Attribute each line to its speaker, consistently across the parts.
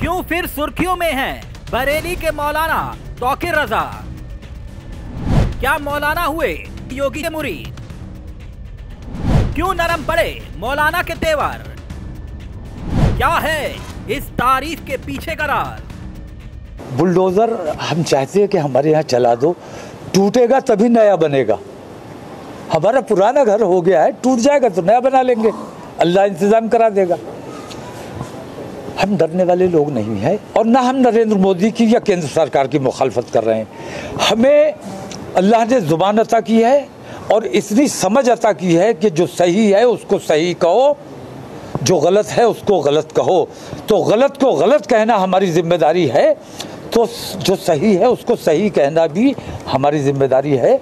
Speaker 1: क्यों फिर सुर्खियों में हैं? बरेली के मौलाना तौकीर रजा। क्या मौलाना हुए योगी के मुरीद क्यों नरम पड़े मौलाना के तेवर? क्या है इस तारीफ़ के पीछे का राज
Speaker 2: बुलडोज़र, हम चाहते हैं कि हमारे यहाँ चला दो। टूटेगा तभी नया बनेगा। हमारा पुराना घर हो गया है, टूट जाएगा तो नया बना लेंगे। अल्लाह इंतज़ाम करा देगा। हम डरने वाले लोग नहीं हैं और ना हम नरेंद्र मोदी की या केंद्र सरकार की मुखालफत कर रहे हैं। हमें अल्लाह ने ज़ुबान अता की है और इतनी समझ अता की है कि जो सही है उसको सही कहो, जो गलत है उसको गलत कहो। तो गलत को गलत कहना हमारी ज़िम्मेदारी है तो जो सही है उसको सही कहना भी हमारी ज़िम्मेदारी है।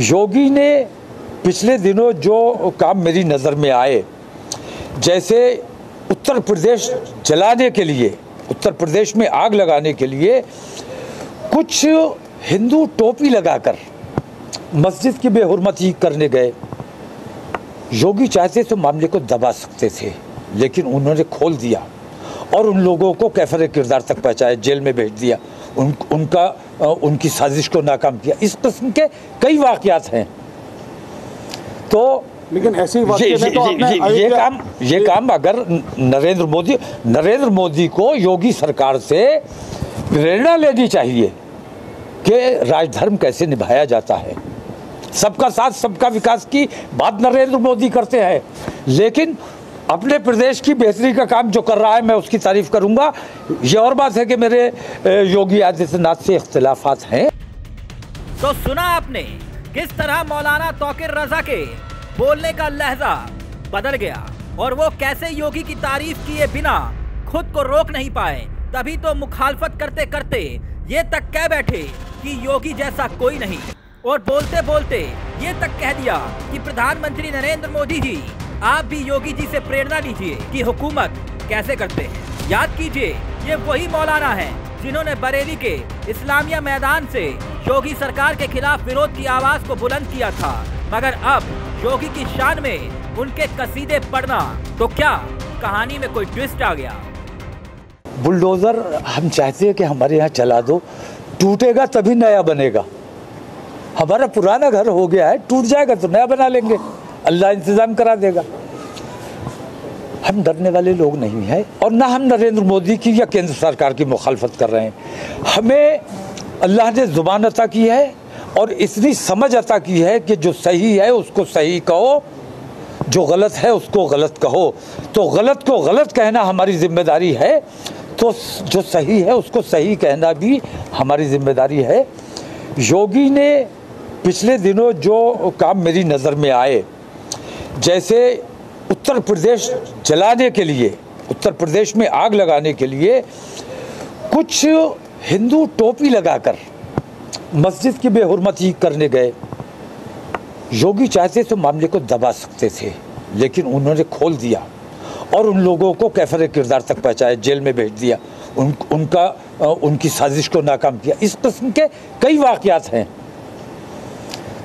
Speaker 2: योगी ने पिछले दिनों जो काम मेरी नज़र में आए, जैसे उत्तर प्रदेश जलाने के लिए, उत्तर प्रदेश में आग लगाने के लिए कुछ हिंदू टोपी लगाकर मस्जिद की बेहरमती करने गए। योगी चाहते तो मामले को दबा सकते थे, लेकिन उन्होंने खोल दिया और उन लोगों को कैफर किरदार तक पहुँचाया जेल में भेज दिया। उन, उनका उनकी साजिश को नाकाम किया। इस किस्म के कई वाक़ात हैं। तो
Speaker 3: लेकिन ऐसे
Speaker 2: ये, ये,
Speaker 3: में तो
Speaker 2: ये, ये, ये काम ये काम अगर नरेंद्र मोदी नरेंद्र मोदी को योगी सरकार से प्रेरणा लेनी चाहिए कि राजधर्म कैसे निभाया जाता है। सबका साथ सबका विकास की बात नरेंद्र मोदी करते हैं। लेकिन अपने प्रदेश की बेहतरी का काम जो कर रहा है मैं उसकी तारीफ़ करूँगा। ये और बात है कि मेरे योगी आदित्यनाथ से इख्तलाफात हैं।
Speaker 1: तो सुना आपने किस तरह मौलाना तौकीर रजा के बोलने का लहजा बदल गया और वो कैसे योगी की तारीफ़ किए बिना खुद को रोक नहीं पाए, तभी तो मुखालफत करते करते ये तक कह बैठे कि योगी जैसा कोई नहीं। और बोलते बोलते ये तक कह दिया कि प्रधानमंत्री नरेंद्र मोदी जी, आप भी योगी जी से प्रेरणा लीजिए कि हुकूमत कैसे करते हैं। याद कीजिए, ये वही मौलाना है जिन्होंने बरेली के इस्लामिया मैदान से योगी सरकार के खिलाफ विरोध की आवाज़ को बुलंद किया था। मगर अब योगी की शान में उनके कसीदे पढ़ना। तो क्या कहानी में कोई ट्विस्ट आ गया?
Speaker 2: बुलडोज़र हम चाहते हैं कि हमारे यहाँ चला दो। टूटेगा तभी नया बनेगा। हमारा पुराना घर हो गया है, टूट जाएगा तो नया बना लेंगे। अल्लाह इंतज़ाम करा देगा। हम डरने वाले लोग नहीं हैं और ना हम नरेंद्र मोदी की या केंद्र सरकार की मुखालफत कर रहे हैं। हमें अल्लाह ने ज़ुबान अता की है और इतनी समझ अता की है कि जो सही है उसको सही कहो, जो गलत है उसको गलत कहो। तो गलत को गलत कहना हमारी ज़िम्मेदारी है तो जो सही है उसको सही कहना भी हमारी ज़िम्मेदारी है। योगी ने पिछले दिनों जो काम मेरी नज़र में आए, जैसे उत्तर प्रदेश जलाने के लिए, उत्तर प्रदेश में आग लगाने के लिए कुछ हिंदू टोपी लगाकर मस्जिद की बेहरमती करने गए। योगी चाहते तो मामले को दबा सकते थे लेकिन उन्होंने खोल दिया और उन लोगों को कैफर किरदार तक पहुँचाया जेल में भेज दिया। उन उनका उनकी साजिश को नाकाम किया। इस किस्म के कई वाक़ात हैं।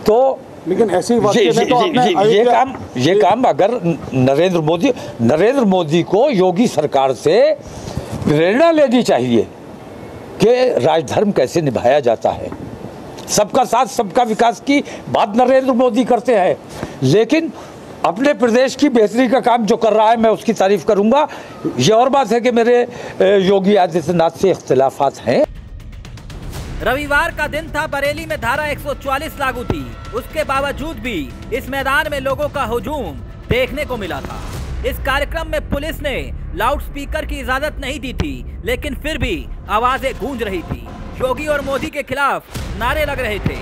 Speaker 2: तो
Speaker 3: लेकिन ऐसे ही
Speaker 2: ये, ये, तो ये, ये काम ये, ये काम अगर नरेंद्र मोदी नरेंद्र मोदी को योगी सरकार से प्रेरणा लेनी चाहिए कि राजधर्म कैसे निभाया जाता है। सबका साथ, सबका विकास की बात नरेंद्र मोदी करते हैं। लेकिन अपने प्रदेश की बेहतरी का काम जो कर रहा है, मैं उसकी तारीफ़ करूँगा। ये और बात है कि मेरे योगी आदित्यनाथ से इख्तलाफात हैं।
Speaker 1: रविवार का दिन था, बरेली में धारा 144 लागू थी। उसके बावजूद भी इस मैदान में लोगों का हुजूम देखने को मिला था। इस कार्यक्रम में पुलिस ने लाउडस्पीकर की इजाज़त नहीं दी थी, लेकिन फिर भी आवाज़ें गूंज रही थी। योगी और मोदी के खिलाफ नारे लग रहे थे।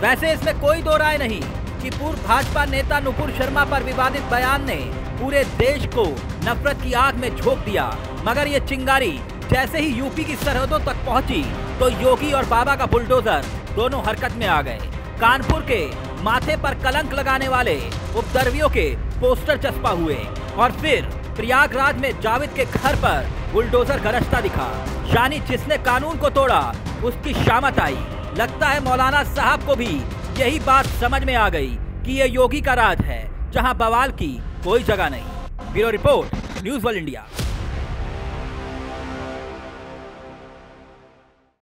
Speaker 1: वैसे इसमें कोई दो राय नहीं कि पूर्व भाजपा नेता नुपुर शर्मा पर विवादित बयान ने पूरे देश को नफरत की आग में झोंक दिया। मगर ये चिंगारी जैसे ही यूपी की सरहदों तक पहुँची तो योगी और बाबा का बुलडोजर दोनों हरकत में आ गए। कानपुर के माथे पर कलंक लगाने वाले उपद्रवियों के पोस्टर चस्पा हुए और फिर प्रयागराज में जावेद के घर पर बुलडोजर गरजता दिखा। यानी जिसने कानून को तोड़ा, उसकी शामत आई। लगता है मौलाना साहब को भी यही बात समझ में आ गई कि ये योगी का राज है, जहाँ बवाल की कोई जगह नहीं। Bureau report, news world India.